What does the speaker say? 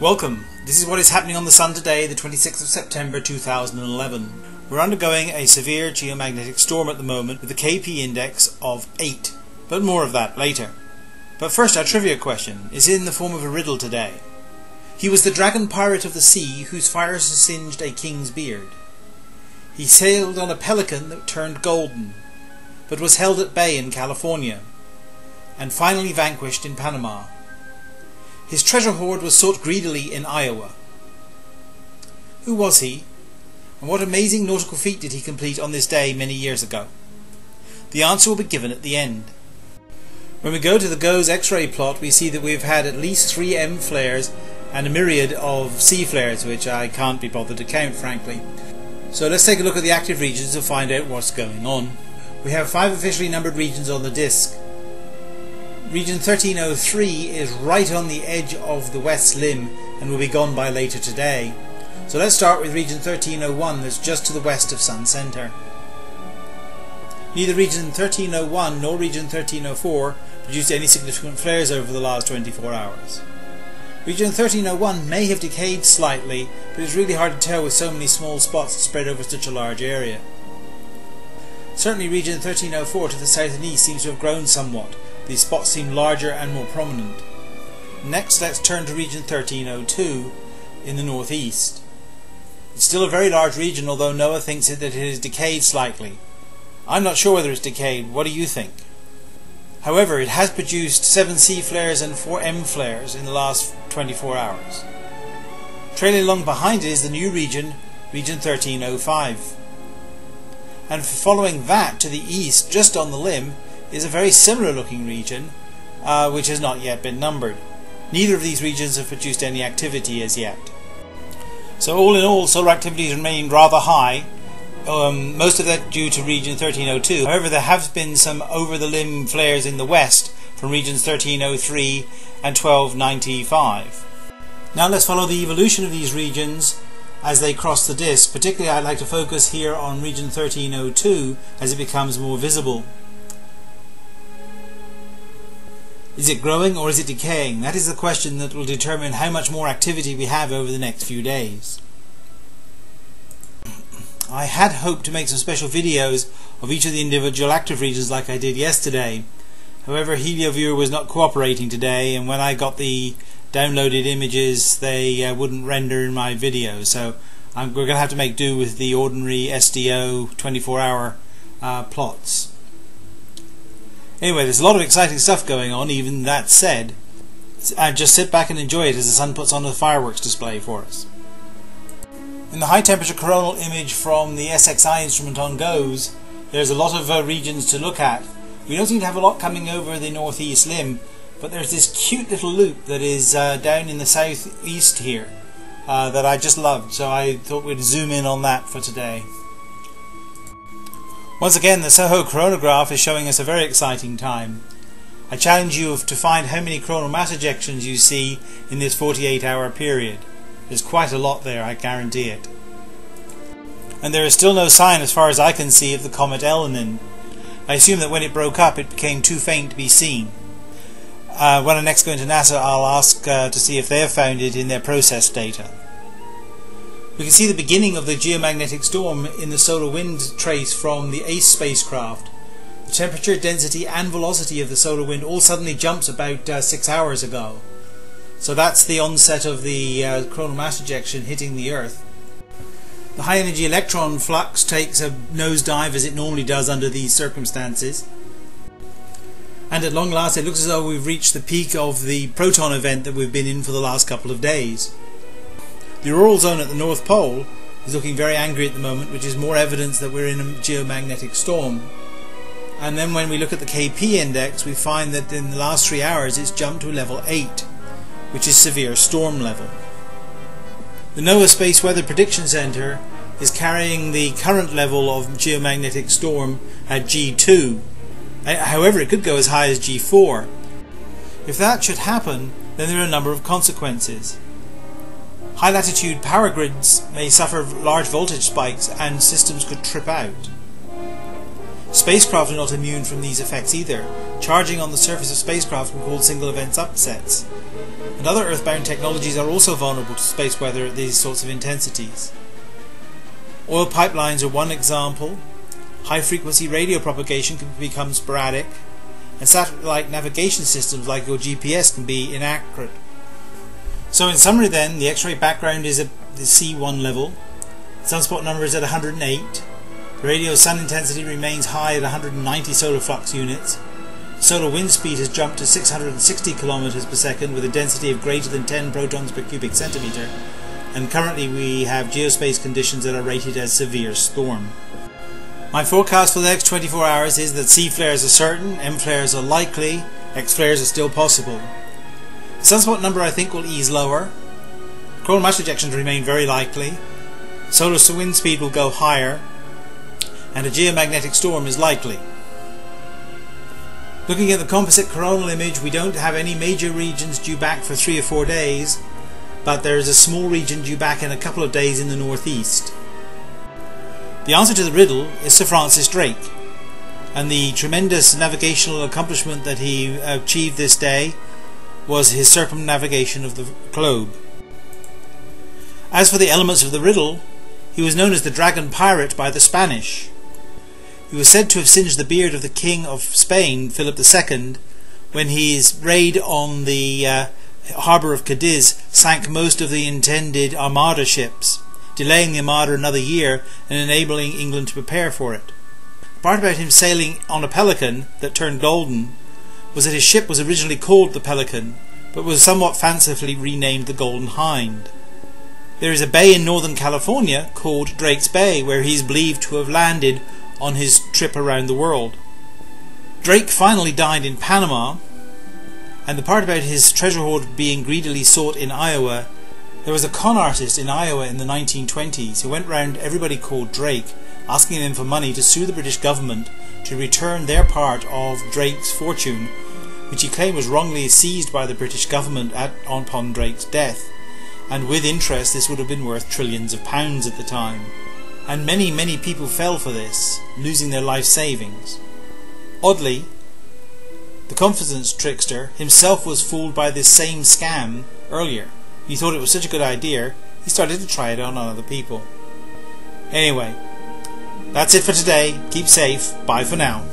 Welcome. This is what is happening on the Sun today, the 26th of September 2011. We're undergoing a severe geomagnetic storm at the moment with a KP index of 8, but more of that later. But first, our trivia question is in the form of a riddle today. He was the dragon pirate of the sea whose fires singed a king's beard. He sailed on a pelican that turned golden, but was held at bay in California, and finally vanquished in Panama. His treasure hoard was sought greedily in Iowa. Who was he? And what amazing nautical feat did he complete on this day many years ago? The answer will be given at the end. When we go to the GOES X-ray plot we see that we've had at least three M flares and a myriad of C flares which I can't be bothered to count frankly. So let's take a look at the active regions to find out what's going on. We have five officially numbered regions on the disk. Region 1303 is right on the edge of the west limb and will be gone by later today. So let's start with region 1301 that's just to the west of Sun Center. Neither region 1301 nor region 1304 produced any significant flares over the last 24 hours. Region 1301 may have decayed slightly, but it's really hard to tell with so many small spots spread over such a large area. Certainly region 1304 to the south and east seems to have grown somewhat, these spots seem larger and more prominent. Next let's turn to region 1302 in the northeast. It's still a very large region although NOAA thinks that it has decayed slightly. I'm not sure whether it's decayed, what do you think? However, it has produced 7 C flares and 4 M flares in the last 24 hours. Trailing along behind it is the new region, region 1305. And following that to the east, just on the limb, is a very similar looking region uh, which has not yet been numbered. Neither of these regions have produced any activity as yet. So all in all, solar activity has remained rather high, um, most of that due to region 1302. However, there have been some over-the-limb flares in the west from regions 1303 and 1295. Now let's follow the evolution of these regions as they cross the disk. Particularly I'd like to focus here on region 1302 as it becomes more visible. Is it growing or is it decaying? That is the question that will determine how much more activity we have over the next few days. I had hoped to make some special videos of each of the individual active regions like I did yesterday. However, HelioViewer was not cooperating today and when I got the downloaded images they uh, wouldn't render in my video so I'm, we're going to have to make do with the ordinary SDO 24 hour uh, plots. Anyway, there's a lot of exciting stuff going on, even that said. Uh, just sit back and enjoy it as the sun puts on a fireworks display for us. In the high temperature coronal image from the SXI instrument on GOES, there's a lot of uh, regions to look at. We don't seem to have a lot coming over the northeast limb, but there's this cute little loop that is uh, down in the southeast here uh, that I just loved, so I thought we'd zoom in on that for today. Once again, the SOHO coronagraph is showing us a very exciting time. I challenge you to find how many coronal mass ejections you see in this 48 hour period. There's quite a lot there, I guarantee it. And there is still no sign, as far as I can see, of the comet Elenin. I assume that when it broke up, it became too faint to be seen. Uh, when I next go into NASA, I'll ask uh, to see if they have found it in their process data. We can see the beginning of the geomagnetic storm in the solar wind trace from the ACE spacecraft. The temperature, density and velocity of the solar wind all suddenly jumps about uh, six hours ago. So that's the onset of the uh, coronal mass ejection hitting the Earth. The high energy electron flux takes a nosedive as it normally does under these circumstances. And at long last it looks as though we've reached the peak of the proton event that we've been in for the last couple of days. The auroral zone at the North Pole is looking very angry at the moment, which is more evidence that we're in a geomagnetic storm. And then when we look at the KP index, we find that in the last three hours it's jumped to level 8, which is severe storm level. The NOAA Space Weather Prediction Center is carrying the current level of geomagnetic storm at G2. Uh, however, it could go as high as G4. If that should happen, then there are a number of consequences. High latitude power grids may suffer large voltage spikes and systems could trip out. Spacecraft are not immune from these effects either. Charging on the surface of spacecraft can cause single events upsets. and other earthbound technologies are also vulnerable to space weather at these sorts of intensities. Oil pipelines are one example. High frequency radio propagation can become sporadic, and satellite navigation systems like your GPS can be inaccurate. So in summary then, the X-ray background is at the C1 level, sunspot number is at 108, radio sun intensity remains high at 190 solar flux units, solar wind speed has jumped to 660 km per second with a density of greater than 10 protons per cubic centimeter, and currently we have geospace conditions that are rated as severe storm. My forecast for the next 24 hours is that C flares are certain, M flares are likely, X flares are still possible. Sunspot number I think will ease lower. Coronal mass ejections remain very likely. Solar wind speed will go higher. And a geomagnetic storm is likely. Looking at the composite coronal image, we don't have any major regions due back for three or four days, but there is a small region due back in a couple of days in the northeast. The answer to the riddle is Sir Francis Drake, and the tremendous navigational accomplishment that he achieved this day was his circumnavigation of the globe. As for the elements of the riddle, he was known as the Dragon Pirate by the Spanish. He was said to have singed the beard of the King of Spain, Philip II, when his raid on the uh, harbour of Cadiz sank most of the intended Armada ships, delaying the Armada another year and enabling England to prepare for it. The part about him sailing on a pelican that turned golden was that his ship was originally called the Pelican, but was somewhat fancifully renamed the Golden Hind. There is a bay in northern California called Drake's Bay where he is believed to have landed on his trip around the world. Drake finally died in Panama, and the part about his treasure hoard being greedily sought in Iowa, there was a con artist in Iowa in the 1920s who went round everybody called Drake asking them for money to sue the British government to return their part of Drake's fortune, which he claimed was wrongly seized by the British government at, upon Drake's death, and with interest this would have been worth trillions of pounds at the time. And many, many people fell for this, losing their life savings. Oddly, the confidence trickster himself was fooled by this same scam earlier. He thought it was such a good idea, he started to try it on other people. Anyway, that's it for today. Keep safe. Bye for now.